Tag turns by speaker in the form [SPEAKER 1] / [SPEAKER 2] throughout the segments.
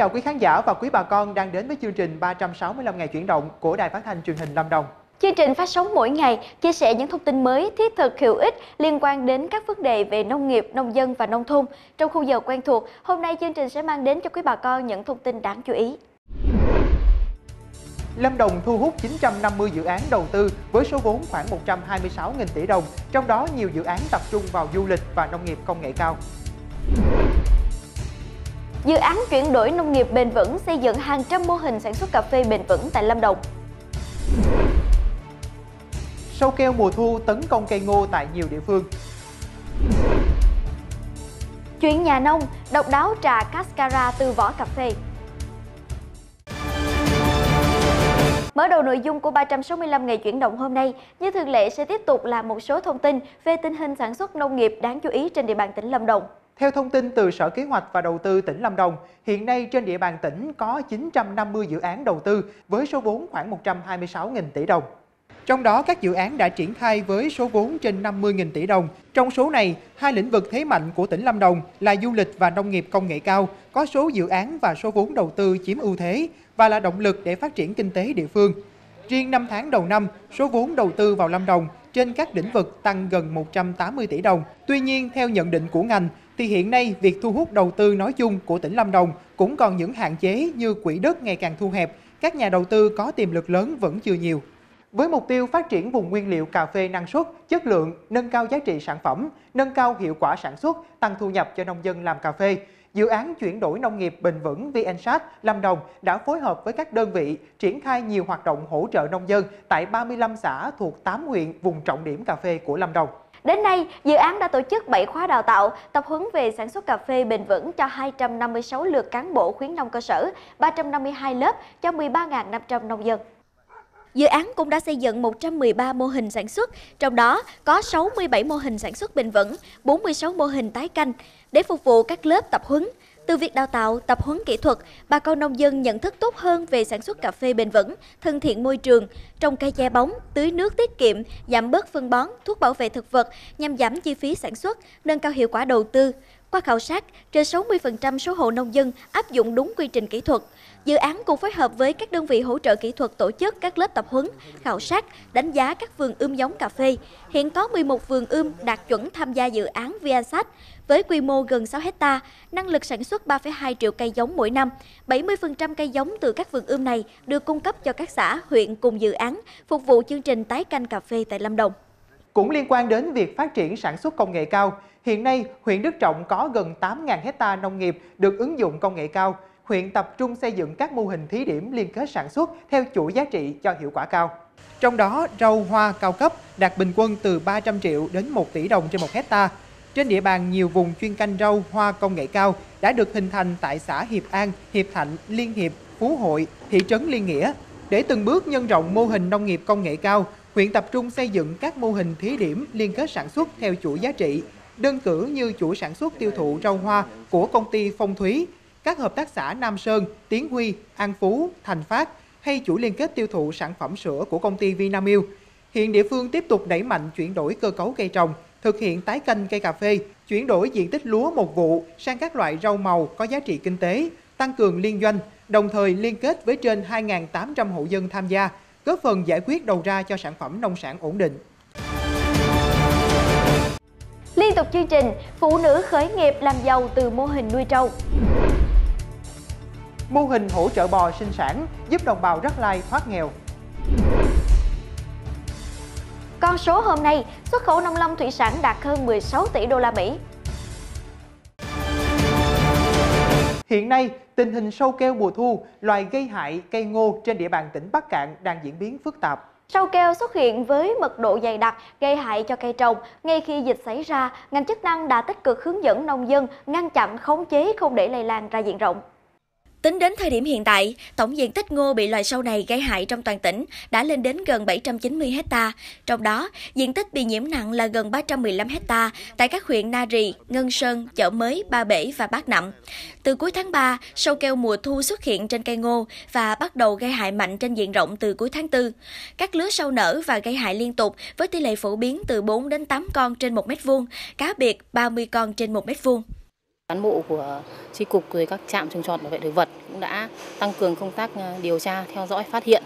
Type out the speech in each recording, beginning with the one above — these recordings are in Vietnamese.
[SPEAKER 1] chào quý khán giả và quý bà con đang đến với chương trình 365 ngày chuyển động của Đài Phát thanh Truyền hình Lâm Đồng.
[SPEAKER 2] Chương trình phát sóng mỗi ngày chia sẻ những thông tin mới, thiết thực, hữu ích liên quan đến các vấn đề về nông nghiệp, nông dân và nông thôn. Trong khung giờ quen thuộc, hôm nay chương trình sẽ mang đến cho quý bà con những thông tin đáng chú ý.
[SPEAKER 1] Lâm Đồng thu hút 950 dự án đầu tư với số vốn khoảng 126.000 tỷ đồng, trong đó nhiều dự án tập trung vào du lịch và nông nghiệp công nghệ cao.
[SPEAKER 2] Dự án chuyển đổi nông nghiệp bền vững xây dựng hàng trăm mô hình sản xuất cà phê bền vững tại Lâm Đồng.
[SPEAKER 1] Sâu keo mùa thu tấn công cây ngô tại nhiều địa phương.
[SPEAKER 2] Chuyện nhà nông, độc đáo trà cascara từ vỏ cà phê. Mở đầu nội dung của 365 ngày chuyển động hôm nay, như thường lệ sẽ tiếp tục là một số thông tin về tình hình sản xuất nông nghiệp đáng chú ý trên địa bàn tỉnh Lâm Đồng.
[SPEAKER 1] Theo thông tin từ Sở Kế hoạch và Đầu tư tỉnh Lâm Đồng, hiện nay trên địa bàn tỉnh có 950 dự án đầu tư với số vốn khoảng 126.000 tỷ đồng. Trong đó các dự án đã triển khai với số vốn trên 50.000 tỷ đồng. Trong số này, hai lĩnh vực thế mạnh của tỉnh Lâm Đồng là du lịch và nông nghiệp công nghệ cao, có số dự án và số vốn đầu tư chiếm ưu thế và là động lực để phát triển kinh tế địa phương. Riêng 5 tháng đầu năm, số vốn đầu tư vào Lâm Đồng trên các lĩnh vực tăng gần 180 tỷ đồng. Tuy nhiên, theo nhận định của ngành, thì hiện nay việc thu hút đầu tư nói chung của tỉnh Lâm Đồng cũng còn những hạn chế như quỹ đất ngày càng thu hẹp, các nhà đầu tư có tiềm lực lớn vẫn chưa nhiều. Với mục tiêu phát triển vùng nguyên liệu cà phê năng suất, chất lượng, nâng cao giá trị sản phẩm, nâng cao hiệu quả sản xuất, tăng thu nhập cho nông dân làm cà phê, dự án chuyển đổi nông nghiệp bền vững VNSat Lâm Đồng đã phối hợp với các đơn vị triển khai nhiều hoạt động hỗ trợ nông dân tại 35 xã thuộc 8 huyện vùng trọng điểm cà phê của Lâm Đồng.
[SPEAKER 2] Đến nay, dự án đã tổ chức 7 khóa đào tạo, tập huấn về sản xuất cà phê bền vững cho 256 lượt cán bộ khuyến nông cơ sở, 352 lớp cho 13.500 nông dân. Dự án cũng đã xây dựng 113 mô hình sản xuất, trong đó có 67 mô hình sản xuất bền vững, 46 mô hình tái canh để phục vụ các lớp tập huấn. Từ việc đào tạo, tập huấn kỹ thuật, bà con nông dân nhận thức tốt hơn về sản xuất cà phê bền vững, thân thiện môi trường, trồng cây che bóng, tưới nước tiết kiệm, giảm bớt phân bón, thuốc bảo vệ thực vật nhằm giảm chi phí sản xuất, nâng cao hiệu quả đầu tư. Qua khảo sát, trên 60% số hộ nông dân áp dụng đúng quy trình kỹ thuật. Dự án cũng phối hợp với các đơn vị hỗ trợ kỹ thuật tổ chức các lớp tập huấn, khảo sát, đánh giá các vườn ươm giống cà phê. Hiện có 11 vườn ươm đạt chuẩn tham gia dự án Viasat với quy mô gần 6 hecta, năng lực sản xuất 3,2 triệu cây giống mỗi năm. 70% cây giống từ các vườn ươm này được cung cấp cho các xã, huyện cùng dự án, phục vụ chương trình tái canh cà phê tại Lâm Đồng.
[SPEAKER 1] Cũng liên quan đến việc phát triển sản xuất công nghệ cao, hiện nay huyện Đức Trọng có gần 8.000 hecta nông nghiệp được ứng dụng công nghệ cao. Huyện tập trung xây dựng các mô hình thí điểm liên kết sản xuất theo chuỗi giá trị cho hiệu quả cao. Trong đó, rau hoa cao cấp đạt bình quân từ 300 triệu đến 1 tỷ đồng trên một hecta. Trên địa bàn nhiều vùng chuyên canh rau hoa công nghệ cao đã được hình thành tại xã Hiệp An, Hiệp Thạnh, Liên Hiệp, Phú Hội, thị trấn Liên Nghĩa. Để từng bước nhân rộng mô hình nông nghiệp công nghệ cao, huyện tập trung xây dựng các mô hình thí điểm liên kết sản xuất theo chuỗi giá trị, đơn cử như chuỗi sản xuất tiêu thụ rau hoa của công ty Phong Thúy, các hợp tác xã Nam Sơn, Tiến Huy, An Phú, Thành Phát hay chuỗi liên kết tiêu thụ sản phẩm sữa của công ty Vinamilk. Hiện địa phương tiếp tục đẩy mạnh chuyển đổi cơ cấu cây trồng, thực hiện tái canh cây cà phê, chuyển đổi diện tích lúa một vụ sang các loại rau màu có giá trị kinh tế, tăng cường liên doanh, đồng thời liên kết với trên 2.800 hộ dân tham gia, góp phần giải quyết đầu ra cho sản phẩm nông sản ổn định.
[SPEAKER 2] Liên tục chương trình, phụ nữ khởi nghiệp làm giàu từ mô hình nuôi trâu.
[SPEAKER 1] Mô hình hỗ trợ bò sinh sản giúp đồng bào Rắc Lai thoát nghèo.
[SPEAKER 2] Con số hôm nay, xuất khẩu nông lâm thủy sản đạt hơn 16 tỷ đô la Mỹ.
[SPEAKER 1] Hiện nay, tình hình sâu keo mùa thu, loài gây hại cây ngô trên địa bàn tỉnh Bắc Cạn đang diễn biến phức tạp.
[SPEAKER 2] Sâu keo xuất hiện với mật độ dày đặc gây hại cho cây trồng. Ngay khi dịch xảy ra, ngành chức năng đã tích cực hướng dẫn nông dân ngăn chặn khống chế không để lây lan ra diện rộng. Tính đến thời điểm hiện tại, tổng diện tích ngô bị loài sâu này gây hại trong toàn tỉnh đã lên đến gần 790 hecta. Trong đó, diện tích bị nhiễm nặng là gần 315 hecta tại các huyện Na Rì, Ngân Sơn, Chợ Mới, Ba Bể và Bát Nậm. Từ cuối tháng 3, sâu keo mùa thu xuất hiện trên cây ngô và bắt đầu gây hại mạnh trên diện rộng từ cuối tháng 4. Các lứa sâu nở và gây hại liên tục với tỷ lệ phổ biến từ 4 đến 8 con trên 1 mét vuông, cá biệt 30 con trên 1 mét vuông.
[SPEAKER 3] Cán bộ của tri cục rồi các trạm trồng trọt bảo vệ thực vật cũng đã tăng cường công tác à, điều tra, theo dõi, phát hiện,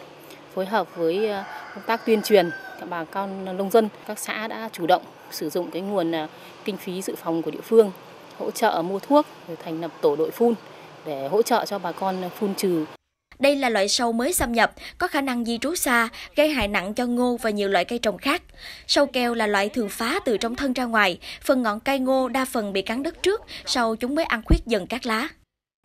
[SPEAKER 3] phối hợp với à, công tác tuyên truyền. Các bà con nông dân, các xã đã chủ động sử dụng cái nguồn à, kinh phí dự phòng của địa phương hỗ trợ mua thuốc rồi thành lập tổ đội phun để hỗ trợ cho bà con phun trừ
[SPEAKER 2] đây là loại sâu mới xâm nhập, có khả năng di trú xa, gây hại nặng cho ngô và nhiều loại cây trồng khác. Sâu keo là loại thường phá từ trong thân ra ngoài, phần ngọn cây ngô đa phần bị cắn đất trước, sau chúng mới ăn khuyết dần các lá.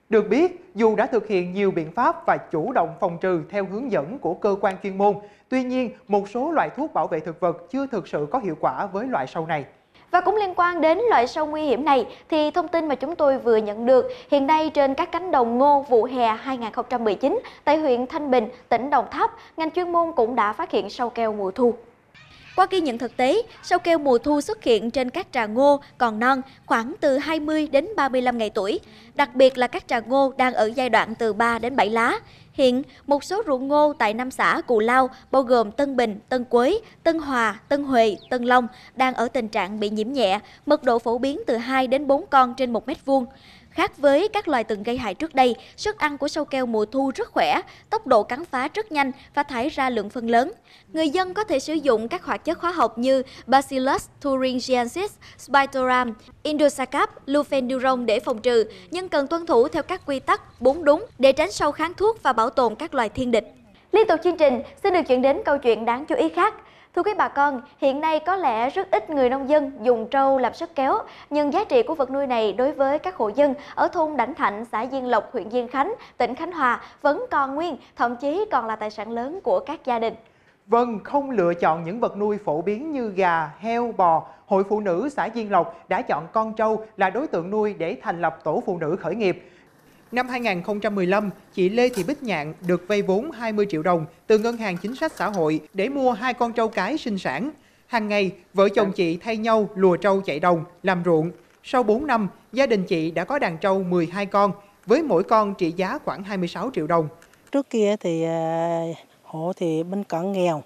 [SPEAKER 1] Được biết, dù đã thực hiện nhiều biện pháp và chủ động phòng trừ theo hướng dẫn của cơ quan chuyên môn, tuy nhiên một số loại thuốc bảo vệ thực vật chưa thực sự có hiệu quả với loại sâu này.
[SPEAKER 2] Và cũng liên quan đến loại sâu nguy hiểm này thì thông tin mà chúng tôi vừa nhận được hiện nay trên các cánh đồng ngô vụ hè 2019 tại huyện Thanh Bình, tỉnh Đồng Tháp, ngành chuyên môn cũng đã phát hiện sâu keo mùa thu. Qua ghi nhận thực tế, sâu keo mùa thu xuất hiện trên các trà ngô còn non khoảng từ 20 đến 35 ngày tuổi, đặc biệt là các trà ngô đang ở giai đoạn từ 3 đến 7 lá. Hiện, một số ruộng ngô tại năm xã Cù Lao, bao gồm Tân Bình, Tân Quế, Tân Hòa, Tân Huệ, Tân Long, đang ở tình trạng bị nhiễm nhẹ, mật độ phổ biến từ 2 đến 4 con trên 1 mét vuông. Khác với các loài từng gây hại trước đây, sức ăn của sâu keo mùa thu rất khỏe, tốc độ cắn phá rất nhanh và thải ra lượng phân lớn. Người dân có thể sử dụng các hoạt chất hóa học như Bacillus thuringiensis, Spitoram, Indosacap, Lufenduron để phòng trừ, nhưng cần tuân thủ theo các quy tắc bốn đúng để tránh sâu kháng thuốc và bảo tồn các loài thiên địch. Liên tục chương trình xin được chuyển đến câu chuyện đáng chú ý khác. Thưa quý bà con, hiện nay có lẽ rất ít người nông dân dùng trâu làm sức kéo, nhưng giá trị của vật nuôi này đối với các hộ dân ở thôn Đảnh Thạnh, xã Diên Lộc, huyện Diên Khánh, tỉnh Khánh Hòa vẫn còn nguyên, thậm chí còn là tài sản lớn của các gia đình.
[SPEAKER 1] Vâng, không lựa chọn những vật nuôi phổ biến như gà, heo, bò, Hội Phụ Nữ xã Diên Lộc đã chọn con trâu là đối tượng nuôi để thành lập tổ phụ nữ khởi nghiệp. Năm 2015, chị Lê Thị Bích Nhạn được vay vốn 20 triệu đồng từ Ngân hàng Chính sách Xã hội để mua hai con trâu cái sinh sản. Hàng ngày, vợ chồng chị thay nhau lùa trâu chạy đồng, làm ruộng. Sau 4 năm, gia đình chị đã có đàn trâu 12 con, với mỗi con trị giá khoảng 26 triệu đồng.
[SPEAKER 4] Trước kia thì à, hộ thì bên cận nghèo,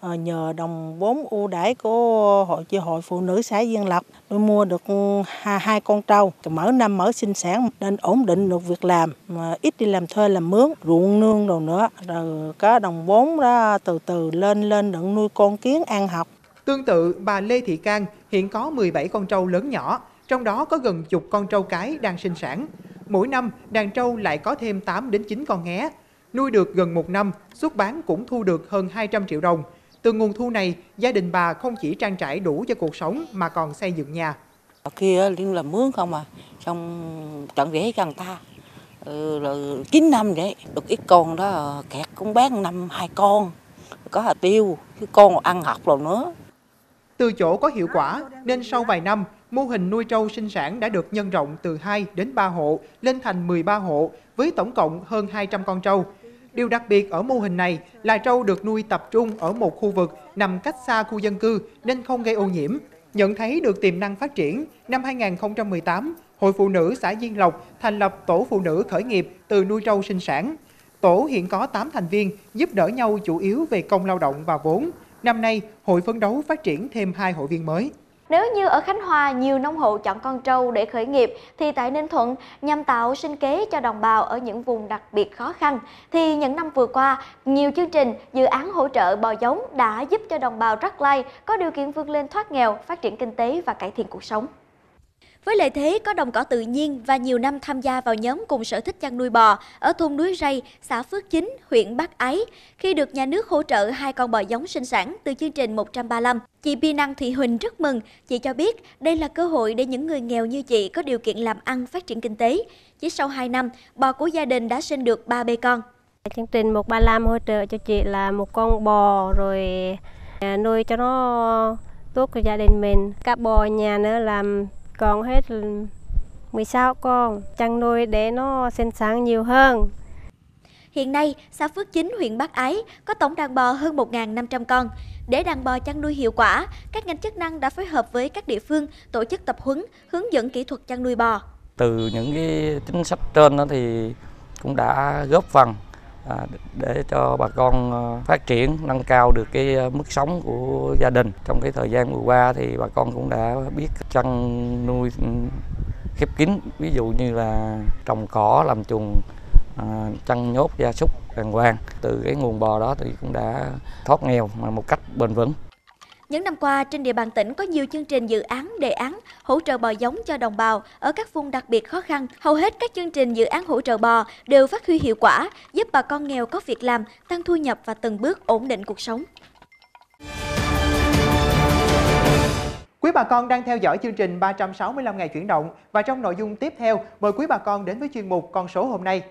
[SPEAKER 4] Ờ, nhờ đồng vốn ưu đãi của hội chi hội phụ nữ xã Diên Lập tôi mua được ừ, hai, hai con trâu mở năm mở sinh sản nên ổn định được việc làm mà ít đi làm thuê làm mướn ruộng nương đồ nữa rồi có đồng vốn đó từ từ lên lên đựng nuôi con kiến ăn học
[SPEAKER 1] Tương tự, bà Lê Thị Cang hiện có 17 con trâu lớn nhỏ, trong đó có gần chục con trâu cái đang sinh sản. Mỗi năm, đàn trâu lại có thêm 8 đến 9 con nghé. Nuôi được gần một năm, xuất bán cũng thu được hơn 200 triệu đồng. Từ nguồn thu này, gia đình bà không chỉ trang trải đủ cho cuộc sống mà còn xây dựng nhà.
[SPEAKER 5] Ở kia liên là mướn không à, xong tận rễ gần ta. Ừ, rồi 9 năm vậy, được ít con đó kẹt cũng bán năm hai con, có hạt tiêu, cái con ăn học rồi nữa.
[SPEAKER 1] Từ chỗ có hiệu quả nên sau vài năm, mô hình nuôi trâu sinh sản đã được nhân rộng từ 2 đến 3 hộ lên thành 13 hộ với tổng cộng hơn 200 con trâu. Điều đặc biệt ở mô hình này là trâu được nuôi tập trung ở một khu vực nằm cách xa khu dân cư nên không gây ô nhiễm. Nhận thấy được tiềm năng phát triển, năm 2018, Hội Phụ nữ xã Diên Lộc thành lập Tổ Phụ nữ khởi nghiệp từ nuôi trâu sinh sản. Tổ hiện có 8 thành viên, giúp đỡ nhau chủ yếu về công lao động và vốn. Năm nay, hội phấn đấu phát triển thêm hai hội viên mới.
[SPEAKER 2] Nếu như ở Khánh Hòa nhiều nông hộ chọn con trâu để khởi nghiệp thì tại Ninh Thuận nhằm tạo sinh kế cho đồng bào ở những vùng đặc biệt khó khăn thì những năm vừa qua nhiều chương trình dự án hỗ trợ bò giống đã giúp cho đồng bào Rắc Lai có điều kiện vươn lên thoát nghèo, phát triển kinh tế và cải thiện cuộc sống. Với lợi thế có đồng cỏ tự nhiên và nhiều năm tham gia vào nhóm cùng sở thích chăn nuôi bò ở thôn núi Rây, xã Phước Chính, huyện Bắc Ái, khi được nhà nước hỗ trợ hai con bò giống sinh sản từ chương trình 135, chị Bi Năng Thị Huỳnh rất mừng. Chị cho biết đây là cơ hội để những người nghèo như chị có điều kiện làm ăn phát triển kinh tế. Chỉ sau 2 năm, bò của gia đình đã sinh được 3 bê con.
[SPEAKER 6] Chương trình 135 hỗ trợ cho chị là một con bò rồi à, nuôi cho nó tốt cho gia đình mình. Các bò nhà nữa làm còn hết 16 con, chăn nuôi để nó sinh sản nhiều hơn.
[SPEAKER 2] Hiện nay, xã Phước Chính, huyện Bắc Ái có tổng đàn bò hơn 1.500 con. Để đàn bò chăn nuôi hiệu quả, các ngành chức năng đã phối hợp với các địa phương tổ chức tập huấn, hướng dẫn kỹ thuật chăn nuôi bò.
[SPEAKER 7] Từ những cái chính sách trên đó thì cũng đã góp phần À, để cho bà con à, phát triển nâng cao được cái à, mức sống của gia đình. Trong cái thời gian vừa qua thì bà con cũng đã biết chăn nuôi ừ, khép kín. Ví dụ như là trồng cỏ làm chuồng à, chăn nhốt gia súc đàng hoàng. Từ cái nguồn bò đó thì cũng đã thoát nghèo mà một cách bền vững
[SPEAKER 2] những năm qua, trên địa bàn tỉnh có nhiều chương trình dự án, đề án hỗ trợ bò giống cho đồng bào ở các vùng đặc biệt khó khăn. Hầu hết các chương trình dự án hỗ trợ bò đều phát huy hiệu quả, giúp bà con nghèo có việc làm, tăng thu nhập và từng bước ổn định cuộc sống.
[SPEAKER 1] Quý bà con đang theo dõi chương trình 365 ngày chuyển động và trong nội dung tiếp theo, mời quý bà con đến với chuyên mục con số hôm nay.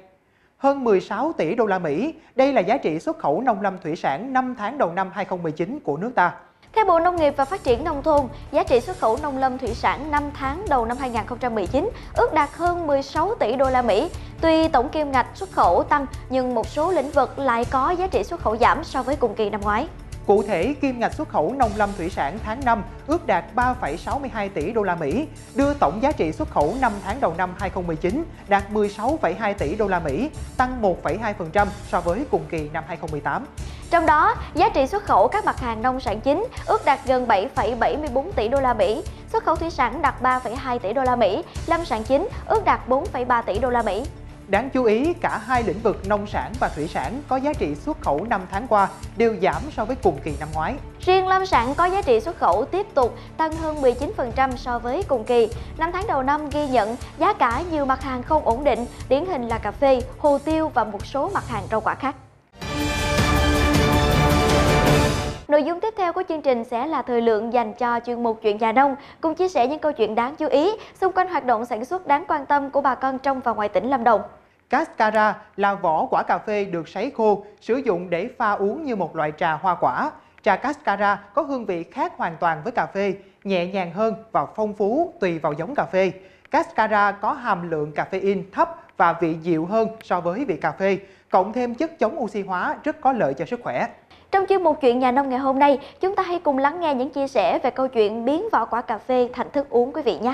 [SPEAKER 1] Hơn 16 tỷ đô la Mỹ, đây là giá trị xuất khẩu nông lâm thủy sản 5 tháng đầu năm 2019 của nước ta.
[SPEAKER 2] Theo Bộ Nông nghiệp và Phát triển Nông thôn, giá trị xuất khẩu nông lâm thủy sản 5 tháng đầu năm 2019 ước đạt hơn 16 tỷ đô la Mỹ. Tuy tổng kim ngạch xuất khẩu tăng, nhưng một số lĩnh vực lại có giá trị xuất khẩu giảm so với cùng kỳ năm ngoái.
[SPEAKER 1] Cụ thể, kim ngạch xuất khẩu nông lâm thủy sản tháng 5 ước đạt 3,62 tỷ đô la Mỹ, đưa tổng giá trị xuất khẩu 5 tháng đầu năm 2019 đạt 16,2 tỷ đô la Mỹ, tăng 1,2% so với cùng kỳ năm 2018.
[SPEAKER 2] Trong đó, giá trị xuất khẩu các mặt hàng nông sản chính ước đạt gần 7,74 tỷ đô la Mỹ, xuất khẩu thủy sản đạt 3,2 tỷ đô la Mỹ, lâm sản chính ước đạt 4,3 tỷ đô la Mỹ.
[SPEAKER 1] Đáng chú ý, cả hai lĩnh vực nông sản và thủy sản có giá trị xuất khẩu 5 tháng qua đều giảm so với cùng kỳ năm ngoái.
[SPEAKER 2] Riêng lâm sản có giá trị xuất khẩu tiếp tục tăng hơn 19% so với cùng kỳ. Năm tháng đầu năm ghi nhận giá cả nhiều mặt hàng không ổn định, điển hình là cà phê, hồ tiêu và một số mặt hàng rau quả khác. Nội dung tiếp theo của chương trình sẽ là thời lượng dành cho chuyên mục chuyện nhà nông, cùng chia sẻ những câu chuyện đáng chú ý xung quanh hoạt động sản xuất đáng quan tâm của bà con trong và ngoài tỉnh Lâm Đồng.
[SPEAKER 1] Cascara là vỏ quả cà phê được sấy khô, sử dụng để pha uống như một loại trà hoa quả. Trà Cascara có hương vị khác hoàn toàn với cà phê, nhẹ nhàng hơn và phong phú tùy vào giống cà phê. Cascara có hàm lượng caffeine thấp và vị dịu hơn so với vị cà phê, cộng thêm chất chống oxy hóa rất có lợi cho sức khỏe.
[SPEAKER 2] Trong chuyên mục chuyện nhà nông ngày hôm nay, chúng ta hãy cùng lắng nghe những chia sẻ về câu chuyện biến vỏ quả cà phê thành thức uống quý vị nhé.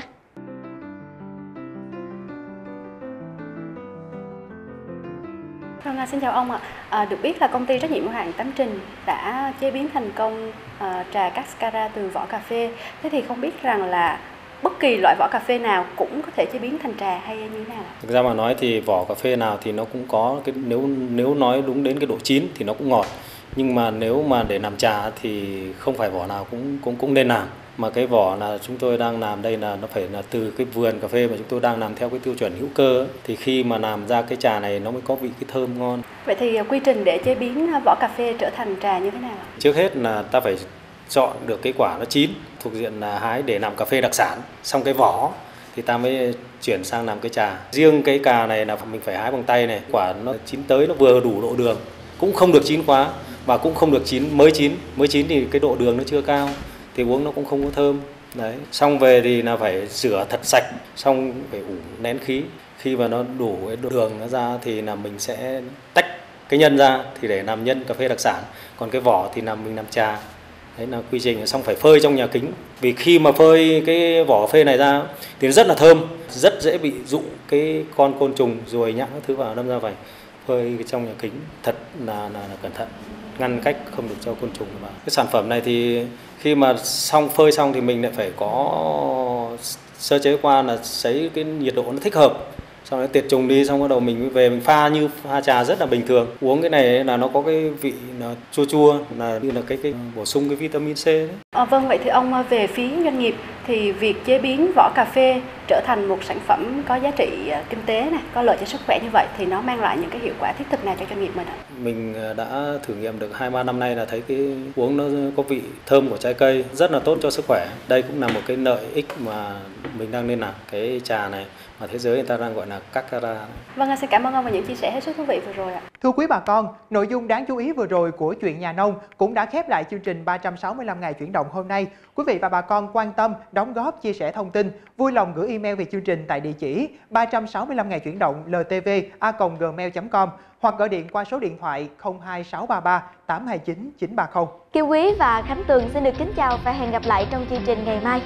[SPEAKER 8] Vâng, xin chào ông ạ. À, được biết là công ty trách nhiệm hữu hạn Tám Trình đã chế biến thành công à, trà cascara từ vỏ cà phê. Thế thì không biết rằng là bất kỳ loại vỏ cà phê nào cũng có thể chế biến thành trà hay như thế nào?
[SPEAKER 9] Thực ra mà nói thì vỏ cà phê nào thì nó cũng có cái nếu nếu nói đúng đến cái độ chín thì nó cũng ngọt nhưng mà nếu mà để làm trà thì không phải vỏ nào cũng cũng cũng nên làm. Mà cái vỏ là chúng tôi đang làm đây là nó phải là từ cái vườn cà phê mà chúng tôi đang làm theo cái tiêu chuẩn hữu cơ. Thì khi mà làm ra cái trà này nó mới có vị cái thơm ngon.
[SPEAKER 8] Vậy thì quy trình để chế biến vỏ cà phê trở thành trà như thế nào?
[SPEAKER 9] Trước hết là ta phải chọn được cái quả nó chín thuộc diện là hái để làm cà phê đặc sản. Xong cái vỏ thì ta mới chuyển sang làm cái trà. Riêng cái cà này là mình phải hái bằng tay này quả nó chín tới nó vừa đủ độ đường. Cũng không được chín quá và cũng không được chín mới chín mới chín thì cái độ đường nó chưa cao thì uống nó cũng không có thơm. Đấy xong về thì là phải rửa thật sạch xong phải ủ nén khí. Khi mà nó đủ cái đường nó ra thì là mình sẽ tách cái nhân ra thì để làm nhân cà phê đặc sản. Còn cái vỏ thì làm mình làm trà. Đấy là quy trình xong phải phơi trong nhà kính. Vì khi mà phơi cái vỏ phê này ra thì nó rất là thơm rất dễ bị dụ cái con côn trùng ruồi nhặng các thứ vào đâm ra phải phơi trong nhà kính. Thật là, là, là cẩn thận ngăn cách không được cho côn trùng vào cái sản phẩm này thì khi mà xong phơi xong thì mình lại phải có sơ chế qua là sấy cái nhiệt độ nó thích hợp. Xong rồi tiệt trùng đi xong bắt đầu mình về mình pha như pha trà rất là bình thường. Uống cái này là nó có cái vị là chua chua là như là cái cái bổ sung cái vitamin C đấy.
[SPEAKER 8] À, vâng vậy thì ông à, về phí doanh nghiệp thì việc chế biến vỏ cà phê trở thành một sản phẩm có giá trị à, kinh tế này có lợi cho sức khỏe như vậy thì nó mang lại những cái hiệu quả thiết thực nào cho doanh nghiệp mình ạ?
[SPEAKER 9] Mình à, đã thử nghiệm được hai ba năm nay là thấy cái uống nó có vị thơm của trái cây rất là tốt cho sức khỏe. Đây cũng là một cái lợi ích mà mình đang nên làm cái trà này mà thế giới người ta đang gọi là Kakara.
[SPEAKER 8] Vâng, xin cảm ơn ông và những chia sẻ hết sức thú vị vừa rồi ạ.
[SPEAKER 1] Thưa quý bà con, nội dung đáng chú ý vừa rồi của chuyện nhà nông cũng đã khép lại chương trình 365 ngày chuyển động hôm nay. Quý vị và bà con quan tâm, đóng góp, chia sẻ thông tin, vui lòng gửi email về chương trình tại địa chỉ 365 ngày chuyển động ltv a.gmail.com hoặc gọi điện qua số điện thoại 02633 829 930.
[SPEAKER 2] Kiều Quý và Khánh Tường xin được kính chào và hẹn gặp lại trong chương trình ngày mai.